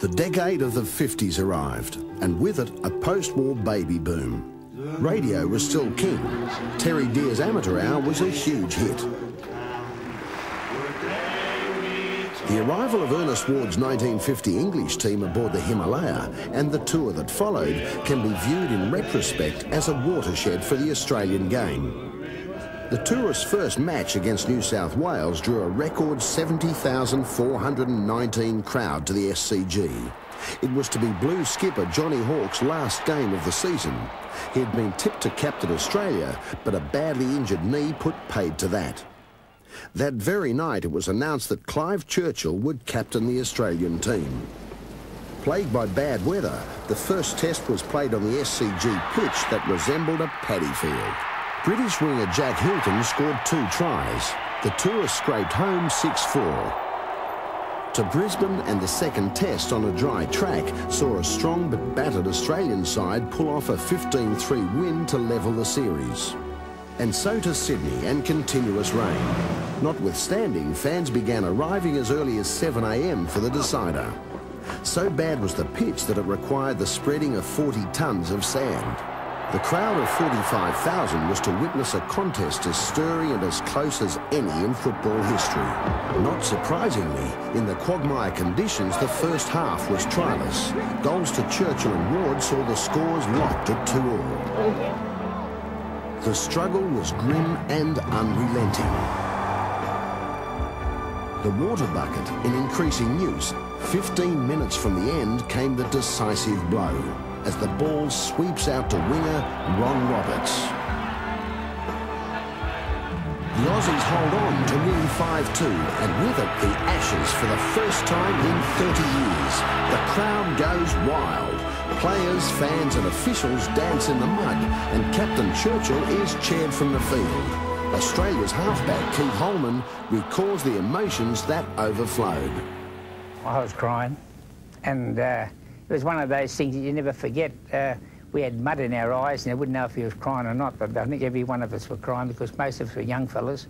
The decade of the 50s arrived, and with it, a post-war baby boom. Radio was still king. Terry Dear's Amateur Hour was a huge hit. The arrival of Ernest Ward's 1950 English team aboard the Himalaya and the tour that followed can be viewed in retrospect as a watershed for the Australian game. The tourists' first match against New South Wales drew a record 70,419 crowd to the SCG. It was to be Blue skipper Johnny Hawke's last game of the season. He had been tipped to captain Australia, but a badly injured knee put paid to that. That very night it was announced that Clive Churchill would captain the Australian team. Plagued by bad weather, the first test was played on the SCG pitch that resembled a paddy field. British winger Jack Hilton scored two tries. The tourists scraped home 6-4. To Brisbane and the second test on a dry track saw a strong but battered Australian side pull off a 15-3 win to level the series. And so to Sydney and continuous rain. Notwithstanding, fans began arriving as early as 7am for the decider. So bad was the pitch that it required the spreading of 40 tonnes of sand. The crowd of 45,000 was to witness a contest as stirring and as close as any in football history. Not surprisingly, in the quagmire conditions, the first half was tryless. Goals to Churchill and Ward saw the scores locked at 2 all. The struggle was grim and unrelenting. The water bucket in increasing use. 15 minutes from the end came the decisive blow as the ball sweeps out to winger Ron Roberts. The Aussies hold on to win 5-2 and with it the Ashes for the first time in 30 years. The crowd goes wild. Players, fans and officials dance in the mud and Captain Churchill is cheered from the field. Australia's halfback Keith Holman recalls the emotions that overflowed. I was crying and uh, it was one of those things that you never forget. Uh, we had mud in our eyes and I wouldn't know if he was crying or not, but I think every one of us were crying because most of us were young fellas.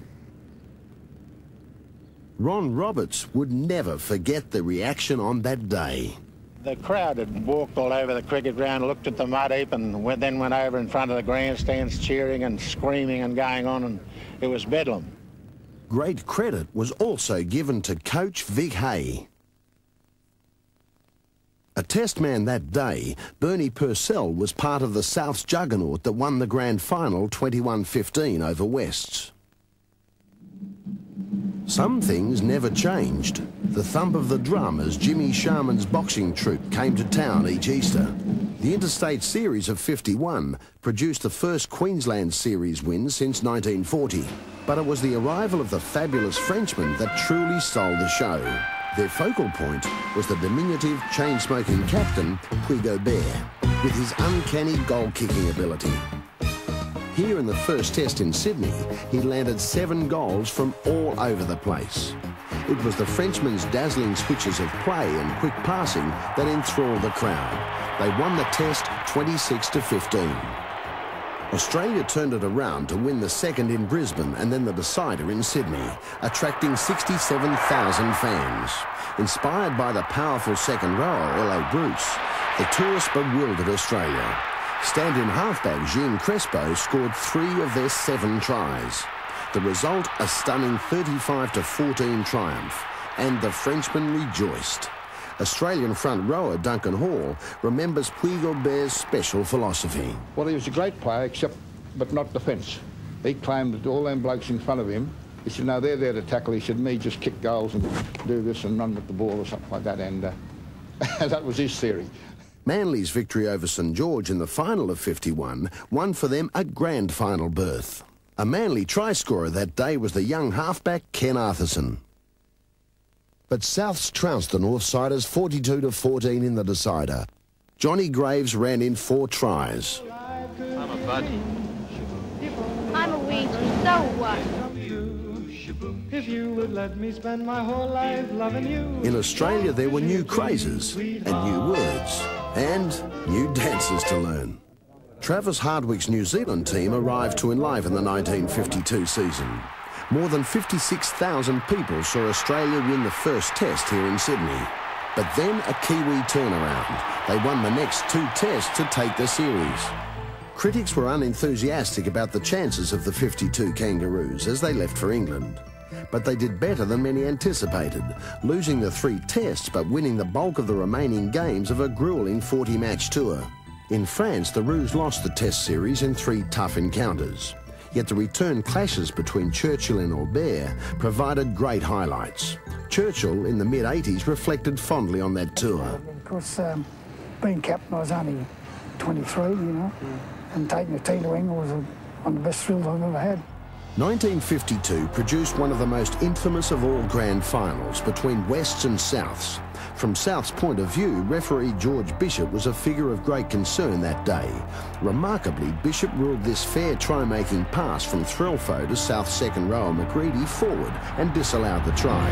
Ron Roberts would never forget the reaction on that day. The crowd had walked all over the cricket ground, looked at the mud heap, and went, then went over in front of the grandstands cheering and screaming and going on, and it was bedlam. Great credit was also given to coach Vic Hey. A test man that day, Bernie Purcell was part of the South's juggernaut that won the grand final 21-15 over Wests. Some things never changed. The thump of the drum as Jimmy Sharman's boxing troupe came to town each Easter. The Interstate Series of 51 produced the first Queensland Series win since 1940, but it was the arrival of the fabulous Frenchman that truly stole the show. Their focal point was the diminutive, chain-smoking captain, Puig Aubert, with his uncanny goal-kicking ability. Here in the first test in Sydney, he landed seven goals from all over the place. It was the Frenchman's dazzling switches of play and quick passing that enthralled the crowd. They won the test 26 to 15. Australia turned it around to win the second in Brisbane and then the decider in Sydney, attracting 67,000 fans. Inspired by the powerful second rower, Élie Brousse, the tourists bewildered Australia. Stand-in halfback Jean Crespo scored three of their seven tries. The result, a stunning 35 to 14 triumph, and the Frenchman rejoiced. Australian front rower Duncan Hall remembers Puig Aubert's special philosophy. Well, he was a great player, except but not defence. He claimed that all them blokes in front of him, he said, no, they're there to tackle. He said, me just kick goals and do this and run with the ball or something like that. And uh, that was his theory. Manly's victory over St George in the final of 51 won for them a grand final berth. A Manly try scorer that day was the young halfback Ken Arthurson. But Souths trounced the Northsiders 42 to 14 in the decider. Johnny Graves ran in four tries. I'm a buddy. I'm a Ouija, so what? If you would let me spend my whole life loving you. In Australia, there were new crazes and new words and new dances to learn. Travers Hardwick's New Zealand team arrived to enliven the 1952 season. More than 56,000 people saw Australia win the first test here in Sydney. But then a Kiwi turnaround. They won the next two tests to take the series. Critics were unenthusiastic about the chances of the 52 Kangaroos as they left for England. But they did better than many anticipated, losing the three tests but winning the bulk of the remaining games of a grueling 40-match tour. In France, the Roos lost the test series in three tough encounters. Yet the return clashes between Churchill and Aubert provided great highlights. Churchill, in the mid-80s, reflected fondly on that tour. Of course, um, being captain, I was only 23, you know, and taking a team to England was one of the best thrills I've ever had. 1952 produced one of the most infamous of all grand finals between Wests and Souths. From South's point of view, referee George Bishop was a figure of great concern that day. Remarkably, Bishop ruled this fair try-making pass from Threlfo to South's second rower McGreedy forward and disallowed the try.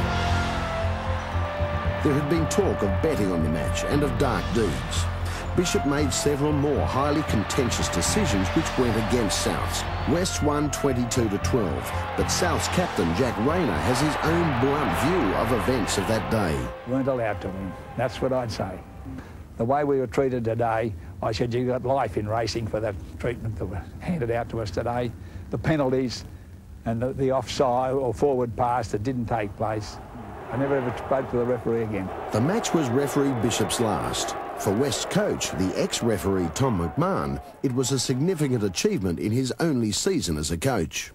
There had been talk of betting on the match and of dark deeds. Bishop made several more highly contentious decisions which went against Souths. West won 22 to 12, but South's captain Jack Rayner has his own blunt view of events of that day. We weren't allowed to win. That's what I'd say. The way we were treated today, I said you got life in racing for that treatment that was handed out to us today. The penalties and the, the offside or forward pass that didn't take place. I never ever spoke to the referee again. The match was referee Bishop's last. For West coach, the ex-referee Tom McMahon, it was a significant achievement in his only season as a coach.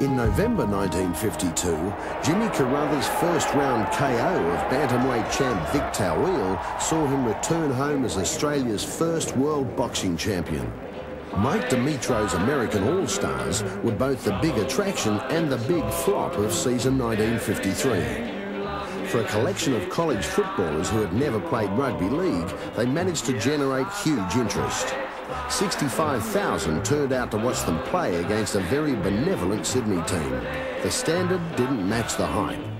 In November 1952, Jimmy Carruthers' first round KO of bantamweight champ Vic Toweel saw him return home as Australia's first world boxing champion. Mike Dimitro's American All-Stars were both the big attraction and the big flop of season 1953. For a collection of college footballers who had never played rugby league, they managed to generate huge interest. 65,000 turned out to watch them play against a very benevolent Sydney team. The standard didn't match the hype.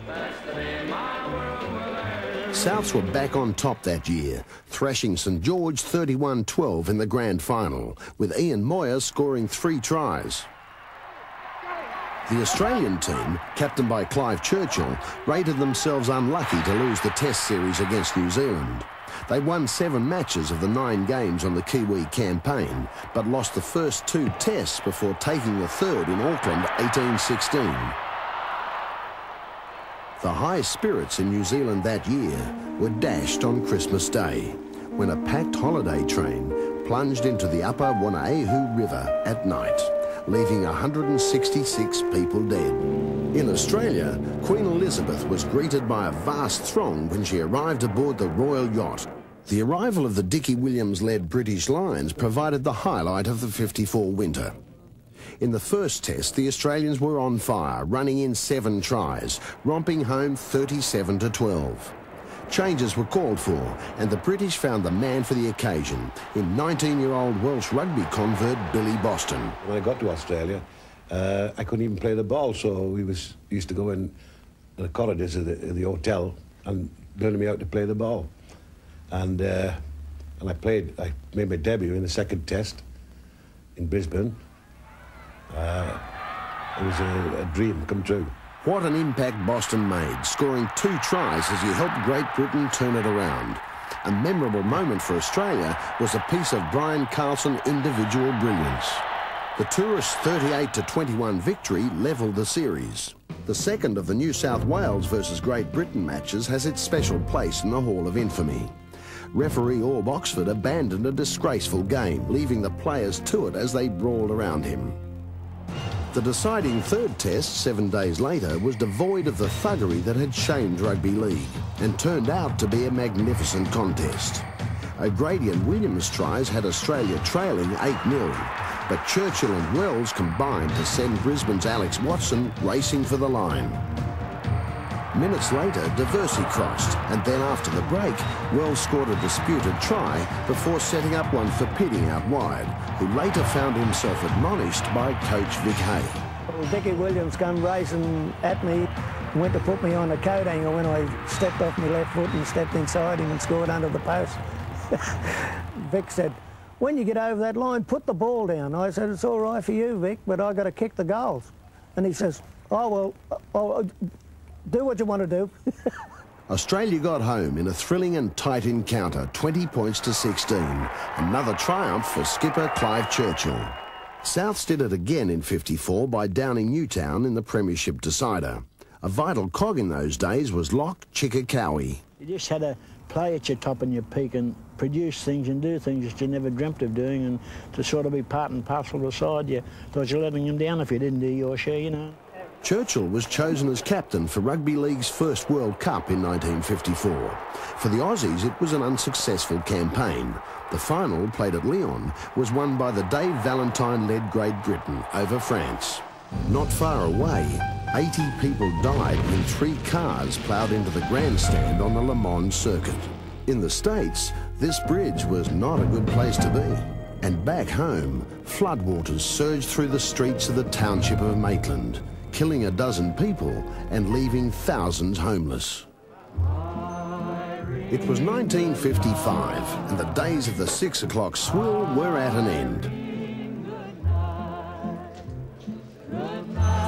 Souths were back on top that year, thrashing St George 31-12 in the grand final, with Ian Moir scoring three tries. The Australian team, captained by Clive Churchill, rated themselves unlucky to lose the Test series against New Zealand. They won seven matches of the nine games on the Kiwi campaign, but lost the first two tests before taking the third in Auckland 1816. The high spirits in New Zealand that year were dashed on Christmas Day when a packed holiday train plunged into the upper Whangaehu River at night, leaving 166 people dead. In Australia, Queen Elizabeth was greeted by a vast throng when she arrived aboard the royal yacht. The arrival of the Dickie Williams-led British Lions provided the highlight of the 54 winter. In the first test, the Australians were on fire, running in seven tries, romping home 37 to 12. Changes were called for, and the British found the man for the occasion in 19-year-old Welsh rugby convert Billy Boston. When I got to Australia, uh, I couldn't even play the ball, so we was used to go in the corridors of the, of the hotel and learn me how to play the ball. And uh, and I played. I made my debut in the second test in Brisbane. Uh, it was a, a dream come true. What an impact Boston made, scoring two tries as he helped Great Britain turn it around. A memorable moment for Australia was a piece of Brian Carlson individual brilliance. The tourists' 38 to 21 victory levelled the series. The second of the New South Wales versus Great Britain matches has its special place in the Hall of Infamy. Referee Aub Oxford abandoned a disgraceful game, leaving the players to it as they brawled around him. The deciding third test, seven days later, was devoid of the thuggery that had shamed rugby league and turned out to be a magnificent contest. O'Grady and Williams tries had Australia trailing 8-0, but Churchill and Wells combined to send Brisbane's Alex Watson racing for the line. Minutes later, Diversey crossed, and then after the break, Wells scored a disputed try before setting up one for Pidding out wide, who later found himself admonished by coach Vic Hey. Well, Dickie Williams come racing at me, went to put me on the coat hanger when I stepped off my left foot and stepped inside him and scored under the post. Vic said, when you get over that line, put the ball down. I said, it's all right for you, Vic, but i got to kick the goals. And he says, oh, well, oh, do what you want to do. Australia got home in a thrilling and tight encounter, 20 points to 16. Another triumph for skipper Clive Churchill. Souths did it again in 54 by downing Newtown in the Premiership decider. A vital cog in those days was Lock Chika Cowie. You just had to play at your top and your peak and produce things and do things that you never dreamt of doing and to sort of be part and parcel of the side. You thought you're letting them down if you didn't do your share, you know. Churchill was chosen as captain for Rugby League's first World Cup in 1954. For the Aussies, it was an unsuccessful campaign. The final, played at Lyon, was won by the Dave Valentine-led Great Britain over France. Not far away, 80 people died when three cars ploughed into the grandstand on the Le Mans circuit. In the States, this bridge was not a good place to be. And back home, floodwaters surged through the streets of the township of Maitland, killing a dozen people and leaving thousands homeless. It was 1955 and the days of the six o'clock swill were at an end.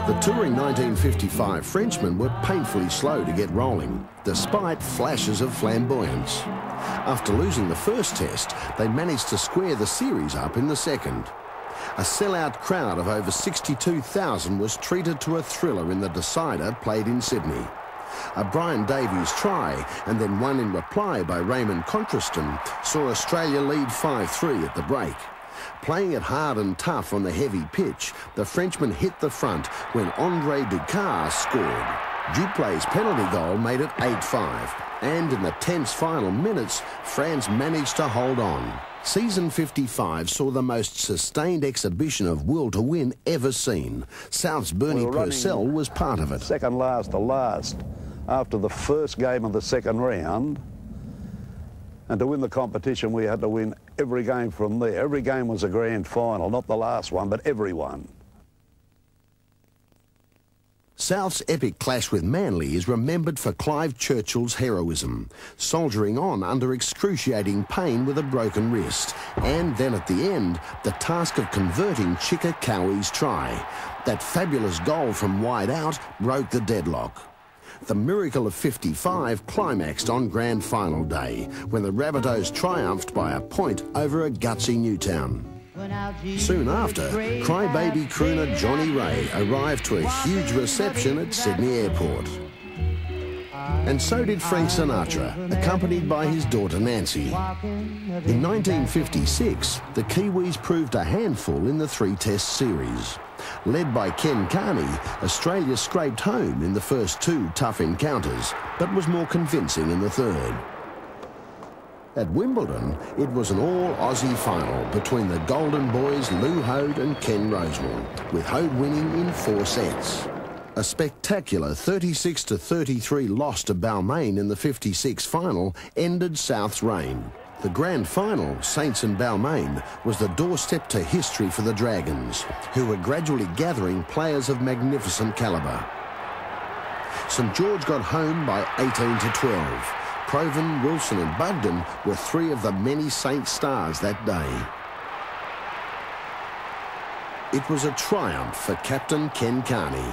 The touring 1955 Frenchmen were painfully slow to get rolling, despite flashes of flamboyance. After losing the first test, they managed to square the series up in the second. A sellout crowd of over 62,000 was treated to a thriller in the decider played in Sydney. A Brian Davies try and then one in reply by Raymond Contrastin saw Australia lead 5-3 at the break. Playing it hard and tough on the heavy pitch, the Frenchman hit the front when Andre Ducasse scored. Duplay's penalty goal made it 8-5, and in the tense final minutes, France managed to hold on. Season 55 saw the most sustained exhibition of will to win ever seen. South's Bernie Purcell was part of it. Second last to last after the first game of the second round. And to win the competition, we had to win every game from there. Every game was a grand final, not the last one, but every one. South's epic clash with Manly is remembered for Clive Churchill's heroism, soldiering on under excruciating pain with a broken wrist, and then at the end, the task of converting Chika Cowie's try. That fabulous goal from wide out broke the deadlock. The miracle of 55 climaxed on grand final day, when the Rabbitohs triumphed by a point over a gutsy Newtown. Soon after, crybaby crooner Johnnie Ray arrived to a huge reception at Sydney Airport. And so did Frank Sinatra, accompanied by his daughter Nancy. In 1956, the Kiwis proved a handful in the three-test series. Led by Ken Kearney, Australia scraped home in the first two tough encounters, but was more convincing in the third. At Wimbledon, it was an all-Aussie final between the Golden Boys Lew Hoad and Ken Rosewall, with Hoad winning in four sets. A spectacular 36-33 loss to Balmain in the 56 final ended South's reign. The grand final, Saints and Balmain, was the doorstep to history for the Dragons, who were gradually gathering players of magnificent calibre. St George got home by 18 to 12, Provan, Wilson and Bugden were three of the many Saint stars that day. It was a triumph for Captain Ken Kearney.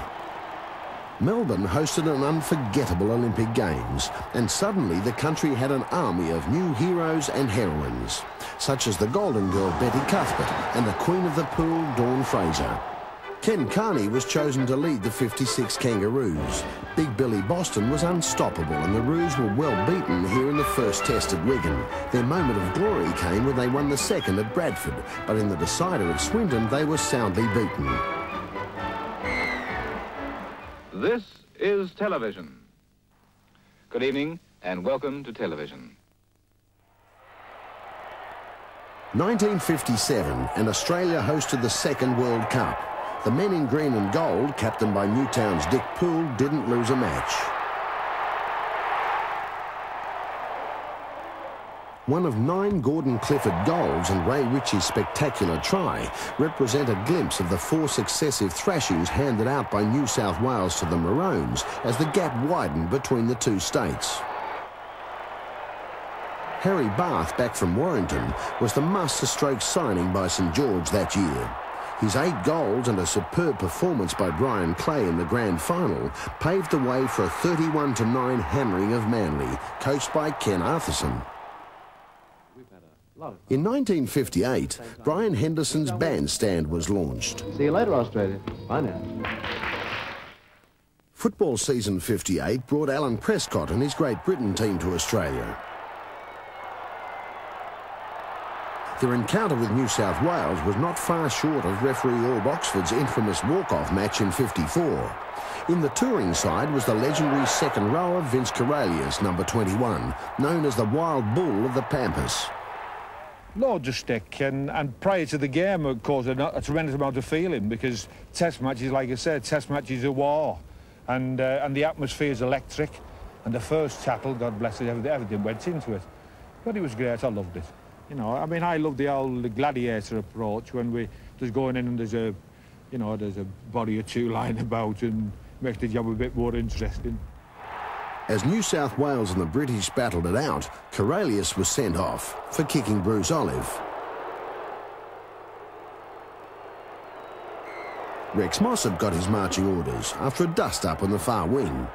Melbourne hosted an unforgettable Olympic Games, and suddenly the country had an army of new heroes and heroines, such as the Golden Girl Betty Cuthbert and the Queen of the Pool Dawn Fraser. Ken Kearney was chosen to lead the 56 Kangaroos. Big Billy Boston was unstoppable and the Roos were well beaten here in the first test at Wigan. Their moment of glory came when they won the second at Bradford, but in the decider at Swinton they were soundly beaten. This is television. Good evening and welcome to television. 1957 and Australia hosted the second World Cup. The men in green and gold, captained by Newtown's Dick Poole, didn't lose a match. One of nine Gordon Clifford goals and Ray Ritchie's spectacular try represent a glimpse of the four successive thrashings handed out by New South Wales to the Maroons as the gap widened between the two states. Harry Bath, back from Warrington, was the masterstroke signing by St George that year. His eight goals and a superb performance by Brian Clay in the grand final paved the way for a 31-9 hammering of Manly, coached by Ken Arthurson. In 1958, Brian Henderson's bandstand was launched. See you later, Australia. Bye now. Football season 58 brought Alan Prescott and his Great Britain team to Australia. Their encounter with New South Wales was not far short of referee Aub Oxford's infamous walk-off match in 54. In the touring side was the legendary second rower Vince Karalius, number 21, known as the Wild Bull of the Pampas. Of stick, and, and prior to the game, it caused a, a tremendous amount of feeling because test matches, like I said, test matches are war, and uh, and the atmosphere is electric, and the first tackle, God bless it, everything went into it. But it was great, I loved it. You know, I mean, I love the old gladiator approach when we just going in and there's a, you know, there's a body or two lying about and makes the job a bit more interesting. As New South Wales and the British battled it out, Karalius was sent off for kicking Bruce Olive. Rex Mossop got his marching orders after a dust-up on the far wing.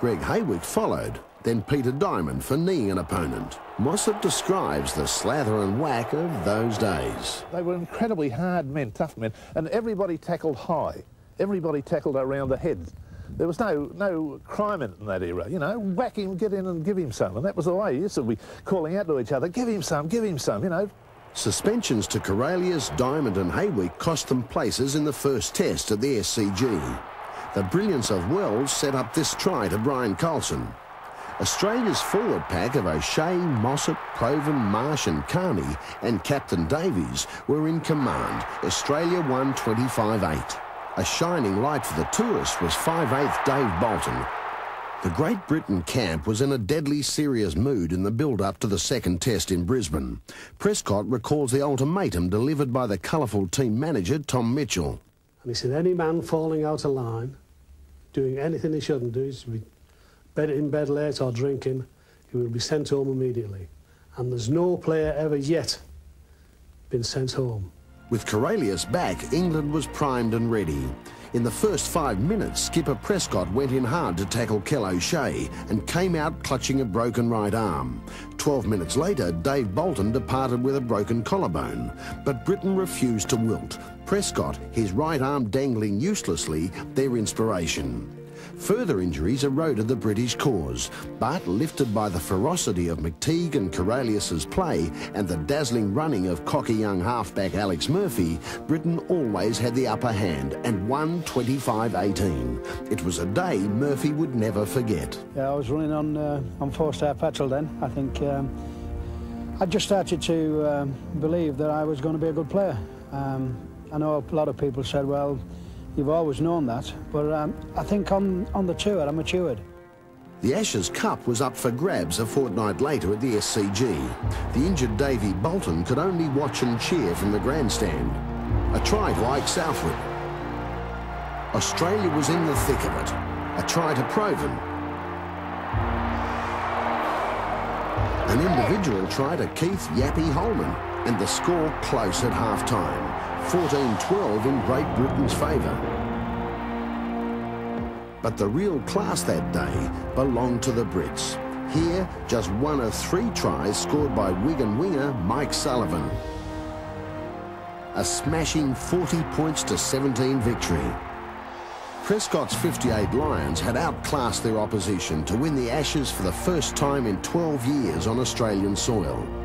Greg Hawick followed, then Peter Diamond for kneeing an opponent. Mossop describes the slather and whack of those days. They were incredibly hard men, tough men, and everybody tackled high. Everybody tackled around the head. There was no no crime in, in that era. You know, whack him, get in and give him some. And that was the way. You used to be calling out to each other, give him some, give him some, you know. Suspensions to Karalius, Diamond and Hawick cost them places in the first test at the SCG. The brilliance of Wells set up this try to Brian Colson. Australia's forward pack of O'Shea, Mossop, Provan, Marsh and Kearney and Captain Davies were in command. Australia won 25-8. A shining light for the tourists was 5'8 Dave Bolton. The Great Britain camp was in a deadly serious mood in the build-up to the second test in Brisbane. Prescott recalls the ultimatum delivered by the colourful team manager Tom Mitchell. And he said, any man falling out of line, doing anything he shouldn't do, bed in bed late or drinking, he will be sent home immediately. And there's no player ever yet been sent home. With Karalius back, England was primed and ready. In the first five minutes, skipper Prescott went in hard to tackle Kel O'Shea and came out clutching a broken right arm. Twelve minutes later, Dave Bolton departed with a broken collarbone. But Britain refused to wilt. Prescott, his right arm dangling uselessly, their inspiration. Further injuries eroded the British cause, but lifted by the ferocity of McTigue and Karalius's play and the dazzling running of cocky young halfback Alex Murphy, Britain always had the upper hand and won 25-18. It was a day Murphy would never forget. Yeah, I was running on uh, on four-star petrol then. I think um, I just started to um, believe that I was going to be a good player. Um, I know a lot of people said, well, You've always known that, but um, I think on, on the tour I matured. The Ashes Cup was up for grabs a fortnight later at the SCG. The injured Davy Bolton could only watch and cheer from the grandstand. A try to Ike Southward. Australia was in the thick of it. A try to Provan. An individual try to Keith Yappy Holman. And the score close at half-time. 14-12 in Great Britain's favour. But the real class that day belonged to the Brits. Here, just one of three tries scored by Wigan winger Mike Sullivan. A smashing 40 points to 17 victory. Prescott's 58 Lions had outclassed their opposition to win the Ashes for the first time in 12 years on Australian soil.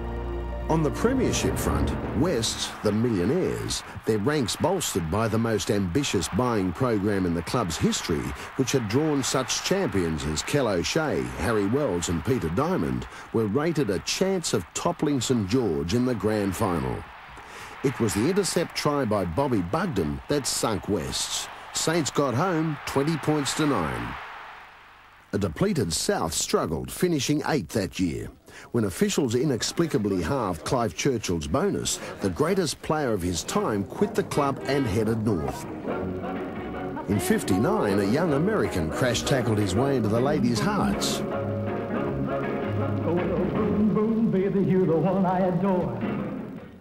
On the premiership front, Wests, the millionaires, their ranks bolstered by the most ambitious buying program in the club's history, which had drawn such champions as Kel O'Shea, Harry Wells and Peter Diamond, were rated a chance of toppling St George in the grand final. It was the intercept try by Bobby Bugden that sunk Wests. Saints got home 20 points to 9. A depleted South struggled, finishing eighth that year. When officials inexplicably halved Clive Churchill's bonus, the greatest player of his time quit the club and headed north. In 59, a young American crash-tackled his way into the ladies' hearts.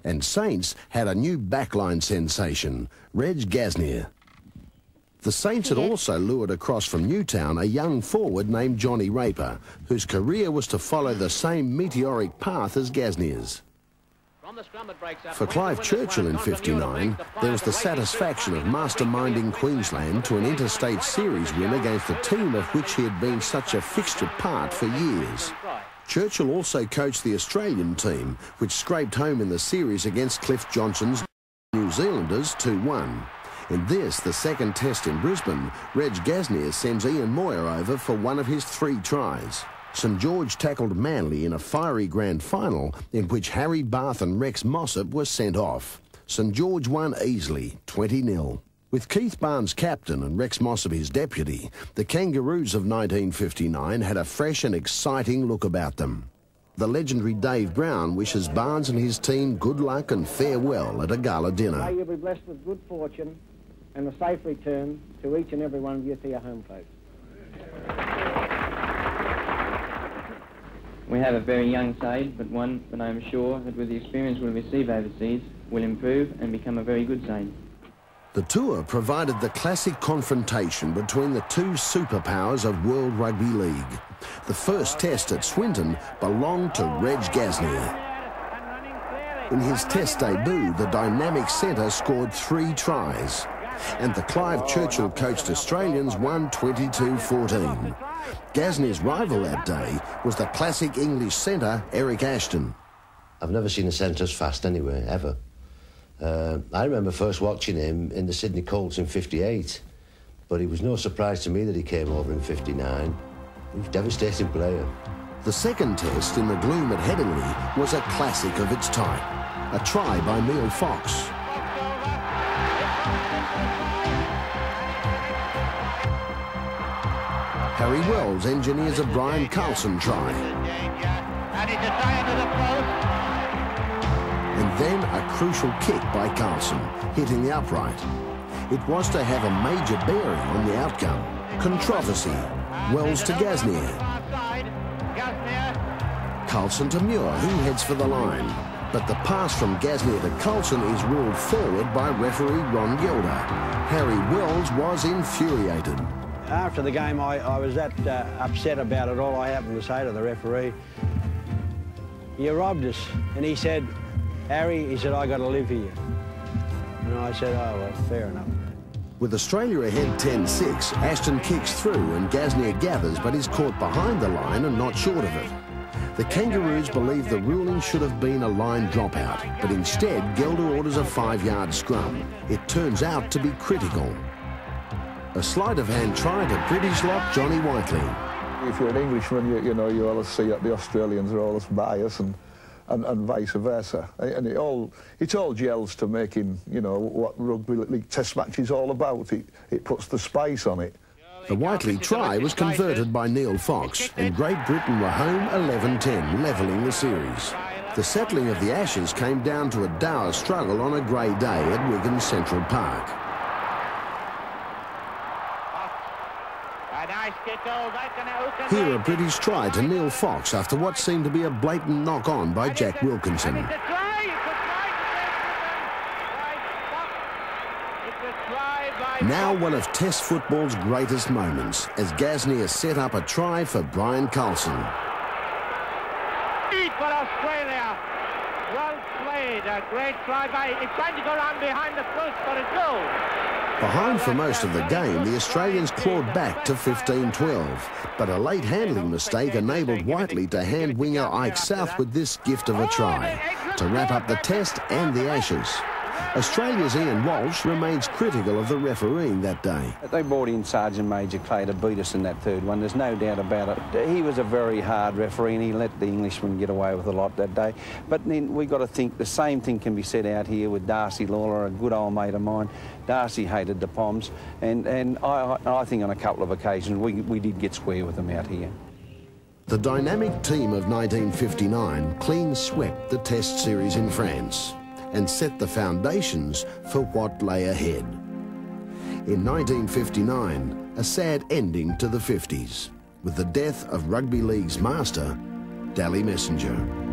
And Saints had a new backline sensation, Reg Gasnier. The Saints had also lured across from Newtown a young forward named Johnny Raper, whose career was to follow the same meteoric path as Gasnier's. For Clive Churchill in 59, there was the satisfaction of masterminding Queensland to an interstate series win against a team of which he had been such a fixture part for years. Churchill also coached the Australian team, which scraped home in the series against Cliff Johnson's New Zealanders 2-1. In this, the second test in Brisbane, Reg Gasnier sends Ian Moir over for one of his three tries. St George tackled Manly in a fiery grand final in which Harry Bath and Rex Mossop were sent off. St George won easily, 20-0. With Keith Barnes captain and Rex Mossop his deputy, the Kangaroos of 1959 had a fresh and exciting look about them. The legendary Dave Brown wishes Barnes and his team good luck and farewell at a gala dinner. May you be blessed with good fortune and a safe return to each and every one of you to your home folks. We have a very young side, but one that I am sure that with the experience we'll receive overseas will improve and become a very good side. The tour provided the classic confrontation between the two superpowers of World Rugby League. The first test at Swinton belonged to Reg Gasnier. In his test debut, the dynamic centre scored three tries, and the Clive Churchill coached Australians won 22-14. Gasnier's rival that day was the classic English centre, Eric Ashton. I've never seen a centre as fast anywhere, ever. Uh, I remember first watching him in the Sydney Colts in 58, but it was no surprise to me that he came over in 59. He was a devastating player. The second test in the gloom at Headingley was a classic of its type, a try by Neil Fox. Harry Wells engineers a Brian Carlson try. And then a crucial kick by Carlson, hitting the upright. It was to have a major bearing on the outcome. Controversy. Wells to Gasnier. Carlson to Muir, who heads for the line. But the pass from Gasnier to Carlson is ruled forward by referee Ron Gelder. Harry Wells was infuriated. After the game, I, I was that uh, upset about it all. I happened to say to the referee, you robbed us. And he said, Harry, he said, I got to live here. And I said, oh, well, fair enough. With Australia ahead 10-6, Ashton kicks through and Gasnier gathers, but is caught behind the line and not short of it. The Kangaroos believe the ruling should have been a line dropout, but instead Gelder orders a five-yard scrum. It turns out to be critical. A sleight of hand try to British lock Johnny Whiteley. If you're an Englishman, you, you know, you always see that the Australians are always biased and, and, and vice versa. And it all, it all gels to making, you know, what rugby league test match is all about. It, it puts the spice on it. The Whiteley try was converted by Neil Fox, and Great Britain were home 11-10, levelling the series. The settling of the Ashes came down to a dour struggle on a grey day at Wigan Central Park. Here a British try to Neil Fox after what seemed to be a blatant knock-on by Jack Wilkinson. Now one of Test football's greatest moments as Gasnier set up a try for Brian Carlson. Lead for Australia. Well played. A great try by... It's trying to go around behind the post for a goal. Behind for most of the game, the Australians clawed back to 15-12, but a late handling mistake enabled Whiteley to hand winger Ike Southward this gift of a try to wrap up the test and the Ashes. Australia's Ian Walsh remains critical of the refereeing that day. They brought in Sergeant Major Clay to beat us in that third one. There's no doubt about it. He was a very hard referee and he let the Englishman get away with a lot that day. But then we've got to think the same thing can be said out here with Darcy Lawler, a good old mate of mine. Darcy hated the Poms and, and I, I think on a couple of occasions we, we did get square with them out here. The dynamic team of 1959 clean swept the Test series in France and set the foundations for what lay ahead. In 1959, a sad ending to the 50s, with the death of rugby league's master, Dally Messenger.